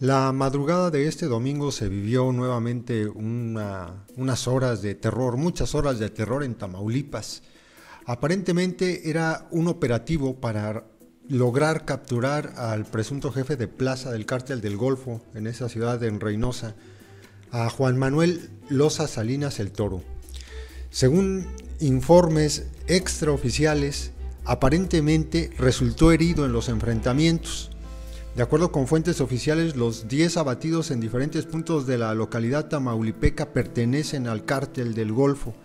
La madrugada de este domingo se vivió nuevamente unas horas de terror, muchas horas de terror en Tamaulipas. Aparentemente era un operativo para lograr capturar al presunto jefe de plaza del cártel del Golfo en esa ciudad en Reynosa, a Juan Manuel Loza Salinas el Toro. Según informes extraoficiales, aparentemente resultó herido en los enfrentamientos. De acuerdo con fuentes oficiales, los 10 abatidos en diferentes puntos de la localidad tamaulipeca pertenecen al cártel del Golfo.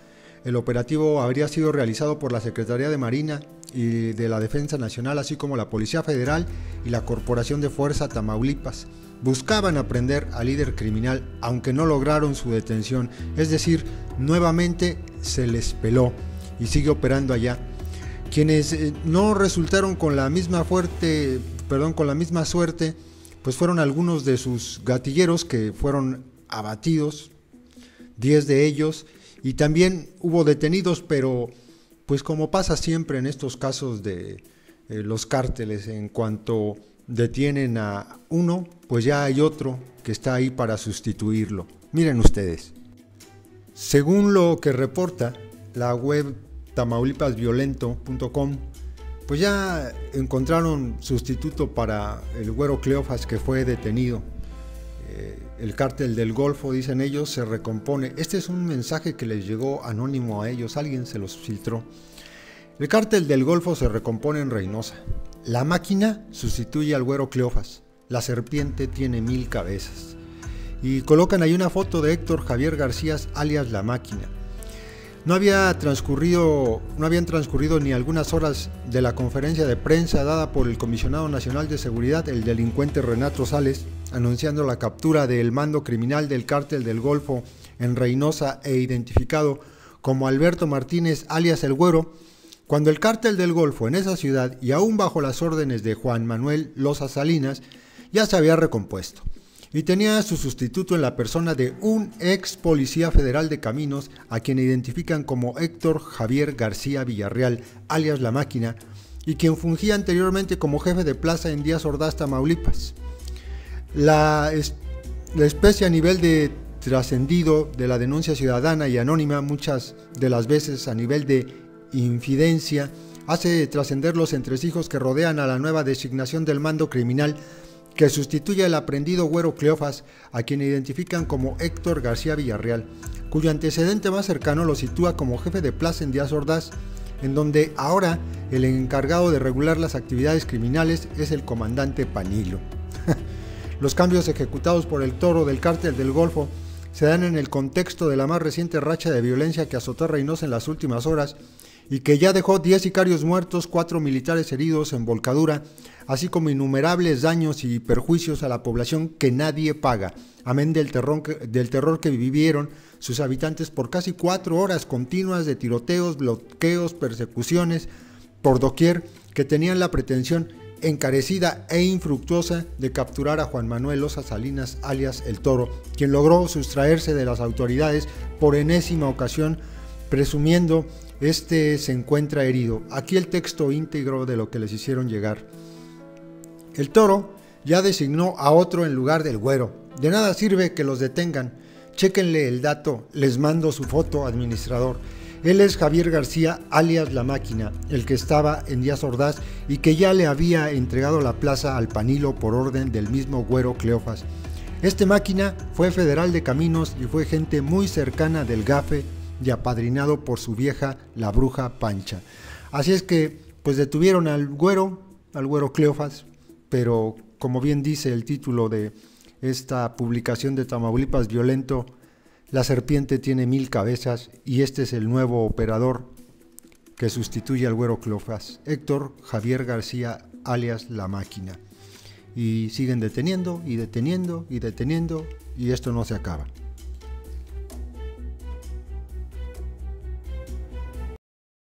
El operativo habría sido realizado por la Secretaría de Marina y de la Defensa Nacional, así como la Policía Federal y la Corporación de Fuerza Tamaulipas. Buscaban aprender al líder criminal, aunque no lograron su detención, es decir, nuevamente se les peló y sigue operando allá. Quienes eh, no resultaron con la misma fuerte perdón, con la misma suerte, pues fueron algunos de sus gatilleros que fueron abatidos, 10 de ellos, y también hubo detenidos, pero pues como pasa siempre en estos casos de eh, los cárteles, en cuanto detienen a uno, pues ya hay otro que está ahí para sustituirlo. Miren ustedes. Según lo que reporta la web tamaulipasviolento.com, pues ya encontraron sustituto para el güero Cleofas que fue detenido. Eh, el cártel del Golfo, dicen ellos, se recompone. Este es un mensaje que les llegó anónimo a ellos, alguien se los filtró. El cártel del Golfo se recompone en Reynosa. La máquina sustituye al güero Cleofas. La serpiente tiene mil cabezas. Y colocan ahí una foto de Héctor Javier García, alias La Máquina. No, había transcurrido, no habían transcurrido ni algunas horas de la conferencia de prensa dada por el Comisionado Nacional de Seguridad, el delincuente Renato Sales, anunciando la captura del mando criminal del cártel del Golfo en Reynosa e identificado como Alberto Martínez alias El Güero, cuando el cártel del Golfo en esa ciudad y aún bajo las órdenes de Juan Manuel Loza Salinas ya se había recompuesto y tenía su sustituto en la persona de un ex policía federal de caminos a quien identifican como Héctor Javier García Villarreal, alias La Máquina, y quien fungía anteriormente como jefe de plaza en Díaz Ordaz, Tamaulipas. La, la especie a nivel de trascendido de la denuncia ciudadana y anónima, muchas de las veces a nivel de infidencia, hace trascender los entresijos que rodean a la nueva designación del mando criminal que sustituye al aprendido güero Cleofas, a quien identifican como Héctor García Villarreal, cuyo antecedente más cercano lo sitúa como jefe de plaza en Díaz Ordaz, en donde ahora el encargado de regular las actividades criminales es el comandante Panilo. Los cambios ejecutados por el toro del cártel del Golfo se dan en el contexto de la más reciente racha de violencia que azotó a Reynosa en las últimas horas y que ya dejó 10 sicarios muertos, 4 militares heridos en volcadura, así como innumerables daños y perjuicios a la población que nadie paga, amén del terror, que, del terror que vivieron sus habitantes por casi cuatro horas continuas de tiroteos, bloqueos, persecuciones por doquier que tenían la pretensión encarecida e infructuosa de capturar a Juan Manuel Loza Salinas, alias El Toro, quien logró sustraerse de las autoridades por enésima ocasión, presumiendo este se encuentra herido. Aquí el texto íntegro de lo que les hicieron llegar. El toro ya designó a otro en lugar del güero. De nada sirve que los detengan. Chéquenle el dato, les mando su foto, administrador. Él es Javier García, alias La Máquina, el que estaba en Díaz Ordaz y que ya le había entregado la plaza al Panilo por orden del mismo güero Cleofas. Este máquina fue federal de caminos y fue gente muy cercana del GAFE y apadrinado por su vieja, la bruja Pancha. Así es que, pues detuvieron al güero, al güero Cleofas, pero como bien dice el título de esta publicación de Tamaulipas Violento, la serpiente tiene mil cabezas y este es el nuevo operador que sustituye al güero Cleofas, Héctor Javier García, alias La Máquina. Y siguen deteniendo y deteniendo y deteniendo y esto no se acaba.